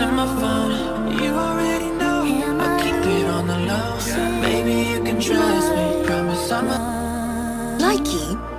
in my phone. You already know. I keep it on the low. Maybe you can trust me. Promise I'm a Likey